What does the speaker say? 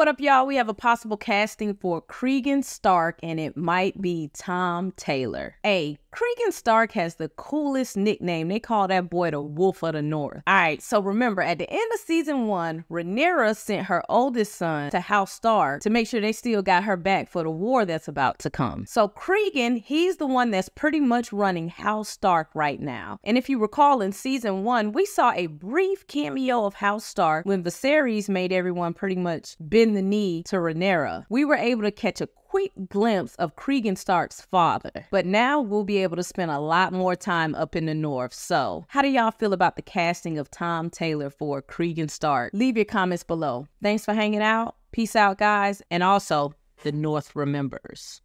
What up, y'all? We have a possible casting for Cregan Stark, and it might be Tom Taylor. Hey, Cregan Stark has the coolest nickname. They call that boy the Wolf of the North. All right, so remember, at the end of season one, Rhaenyra sent her oldest son to House Stark to make sure they still got her back for the war that's about to come. So Cregan, he's the one that's pretty much running House Stark right now. And if you recall in season one, we saw a brief cameo of House Stark when Viserys made everyone pretty much bend the knee to Rhaenyra. We were able to catch a quick glimpse of Cregan Stark's father. But now we'll be able to spend a lot more time up in the north. So, how do y'all feel about the casting of Tom Taylor for Cregan Stark? Leave your comments below. Thanks for hanging out. Peace out, guys. And also, the North remembers.